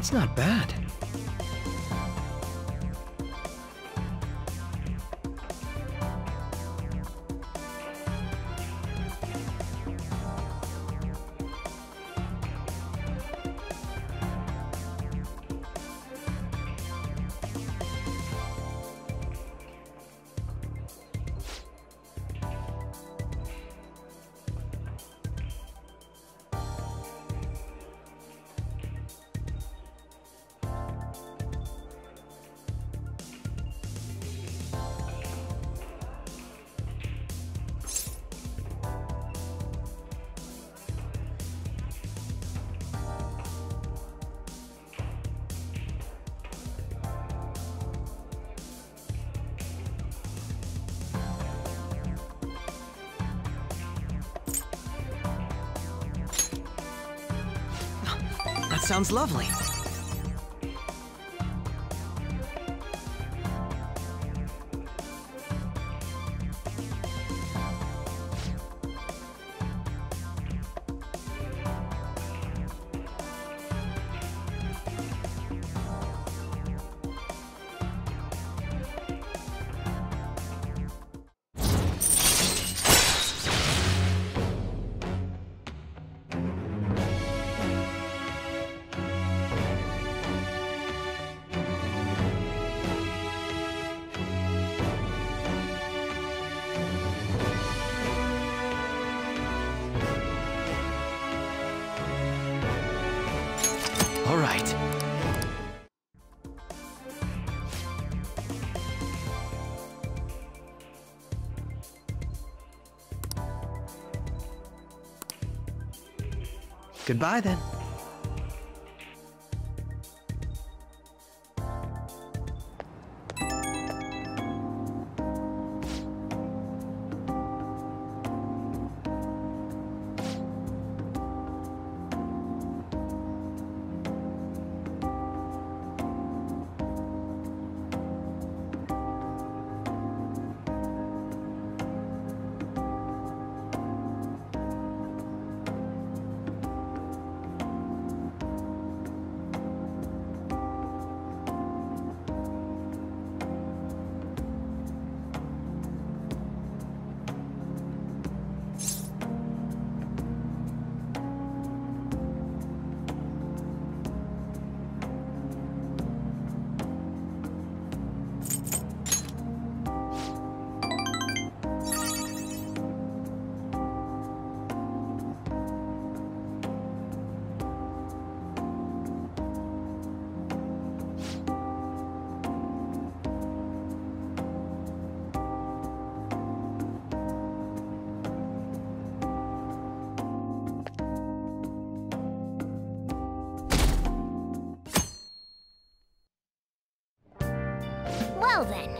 That's not bad. Sounds lovely. Goodbye then. Then.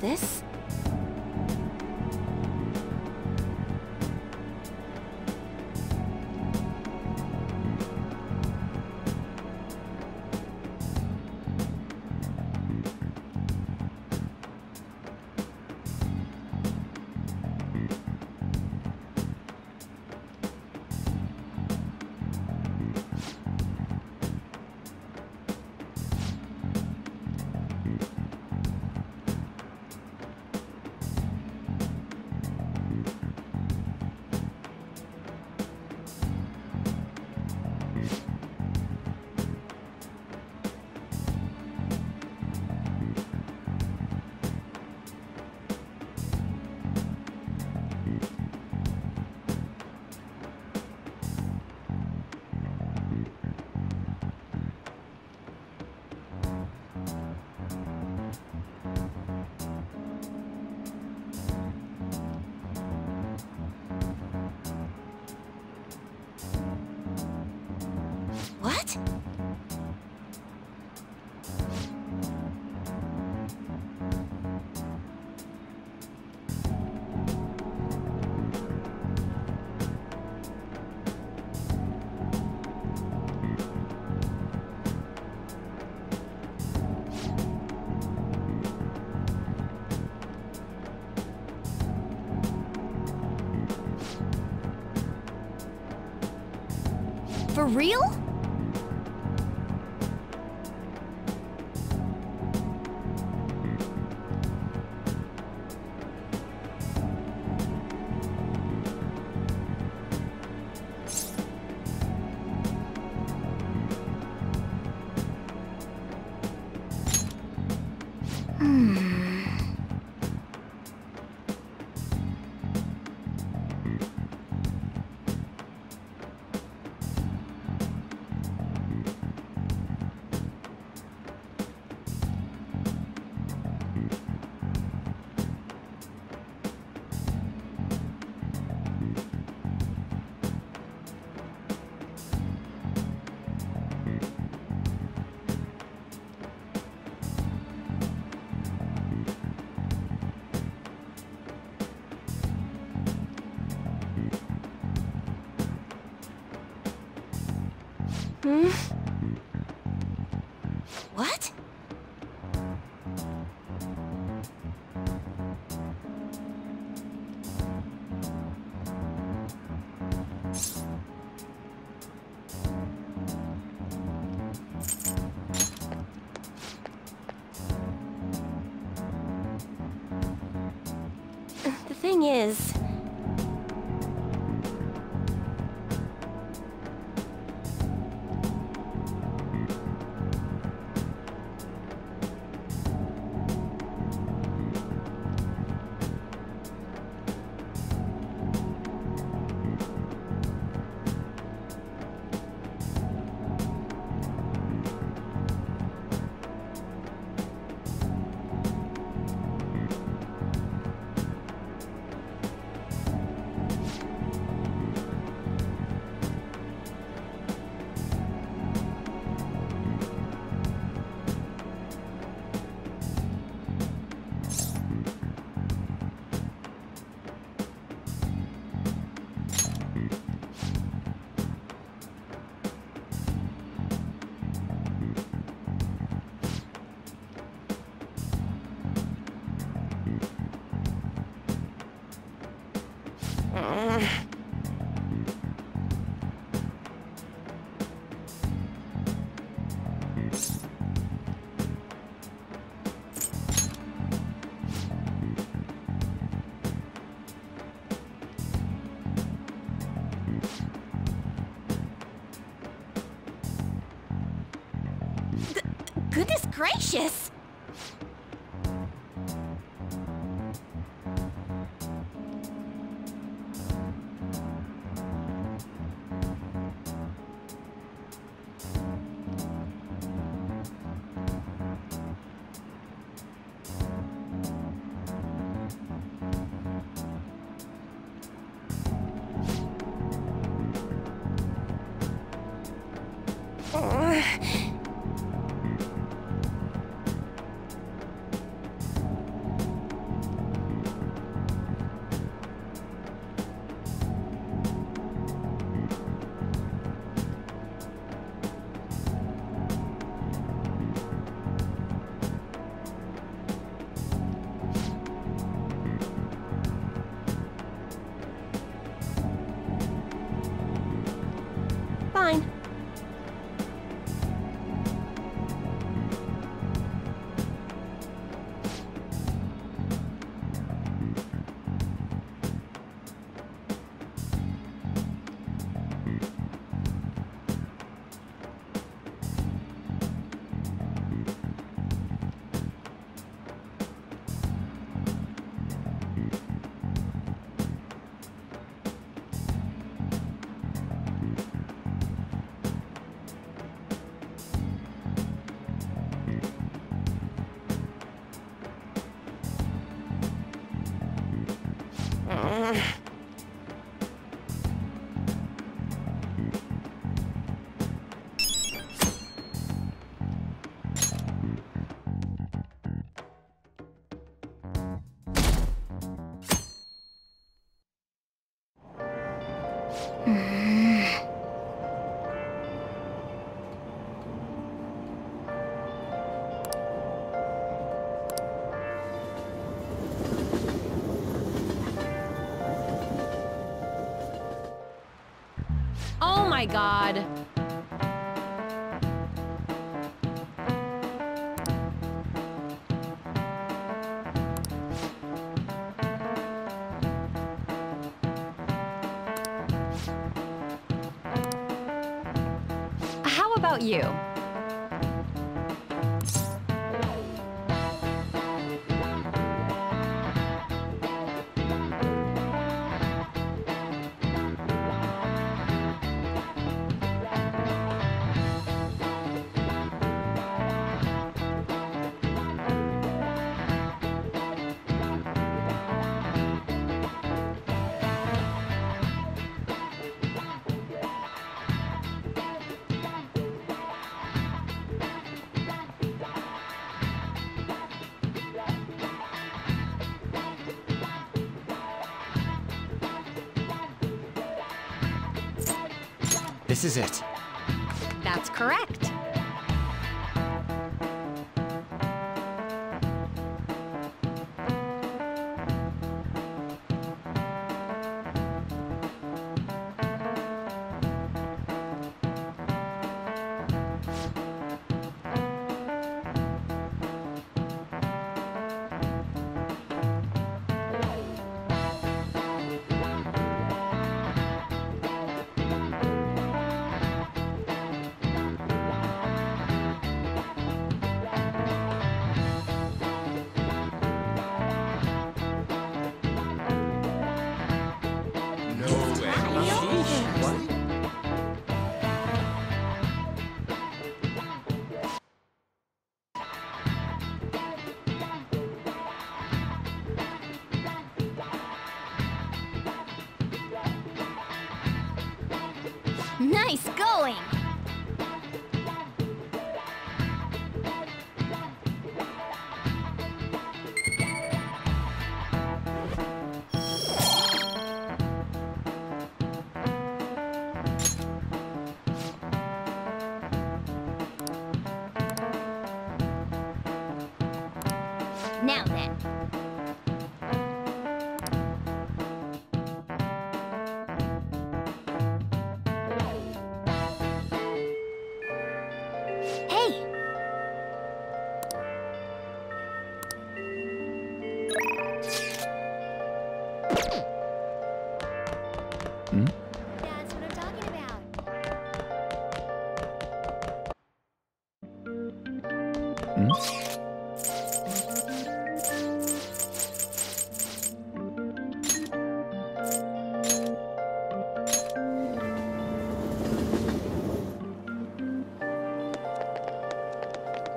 this? Real? Thing is, gracious! God. How about you?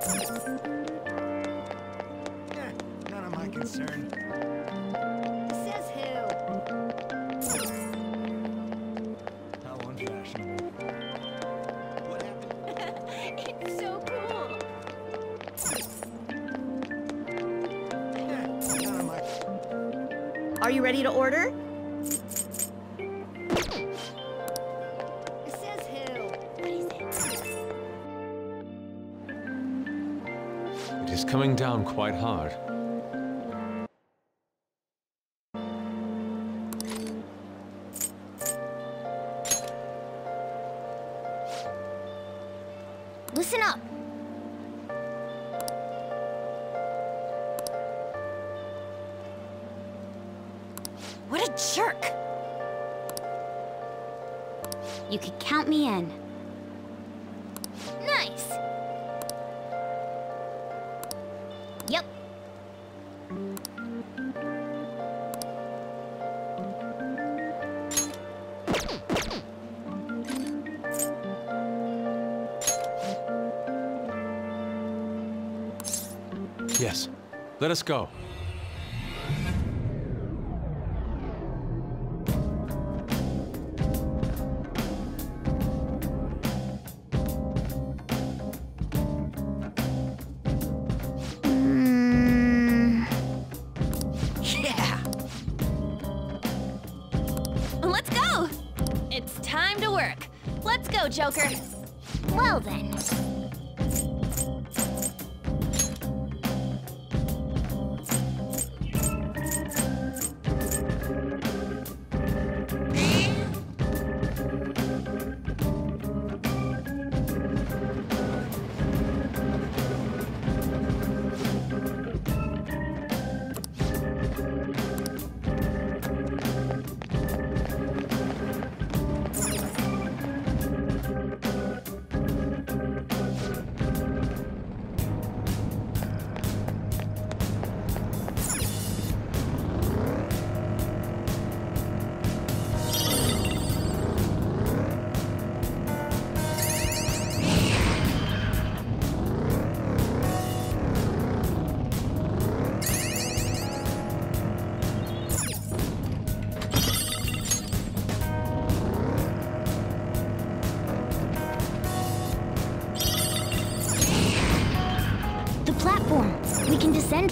Eh, none of my concern. Says who? How unfashionable. What happened? It's so cool. Eh, none of my. Are you ready to order? Quite hard. Yep. Yes. Let us go.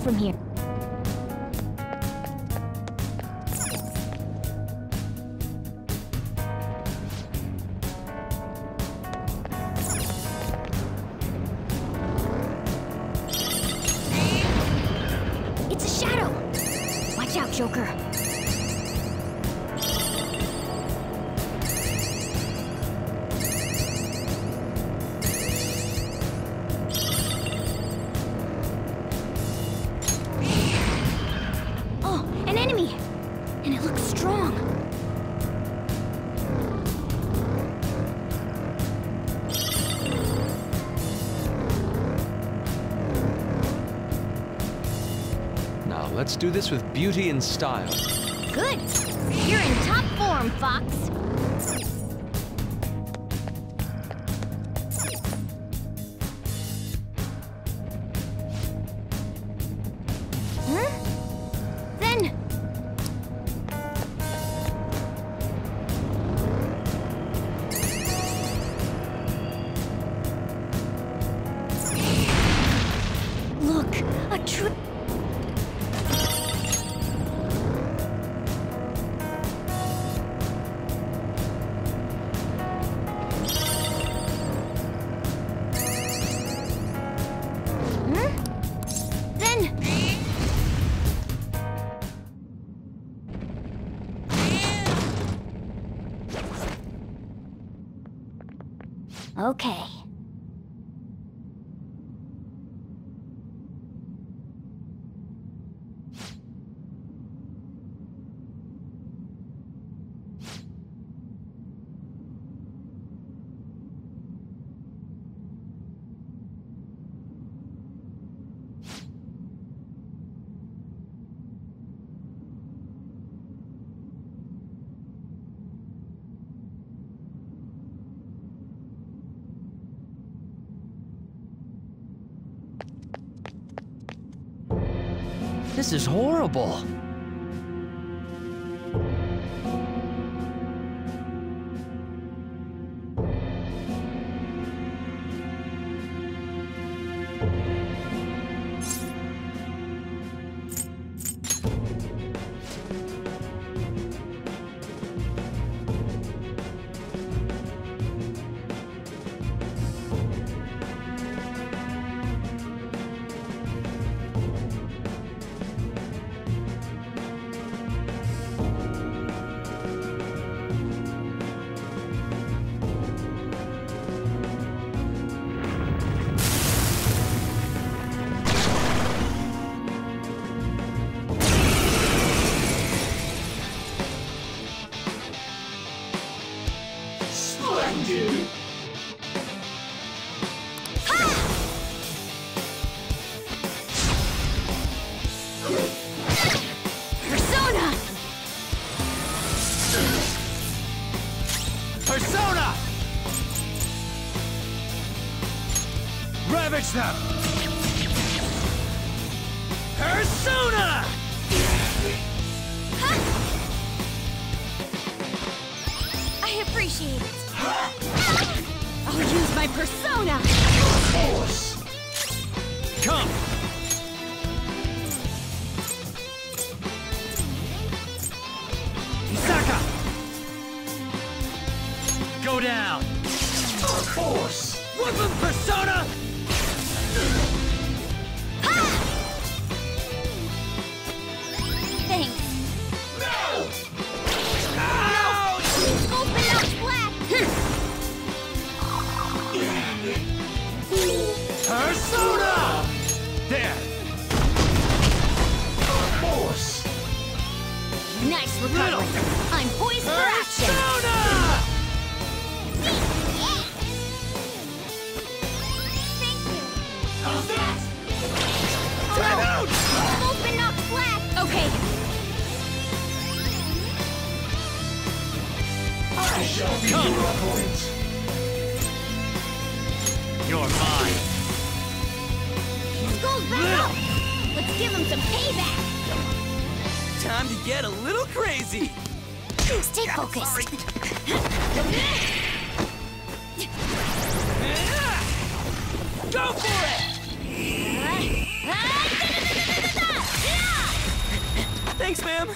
from here. It's a shadow! Watch out, Joker. do this with beauty and style. Good. You're in top form, Fox. Okay. This is horrible. Thanks, ma'am.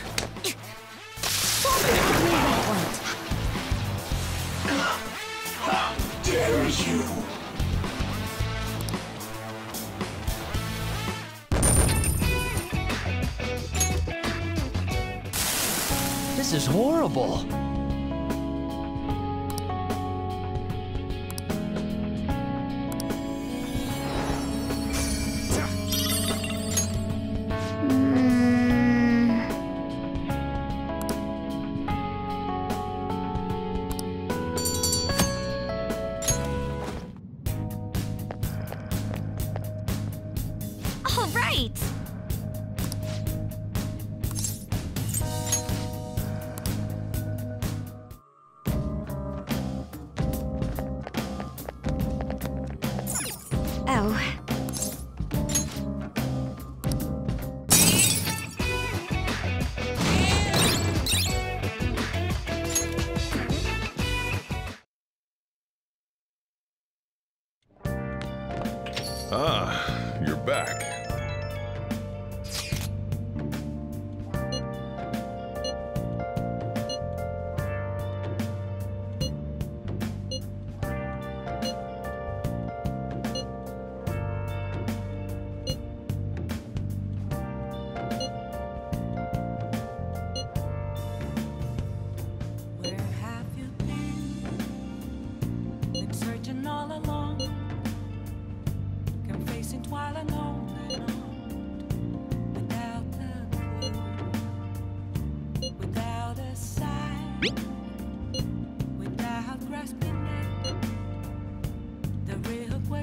How dare! This is horrible.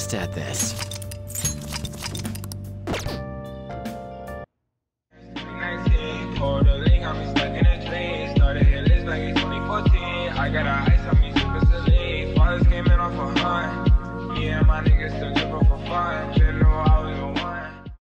just at this.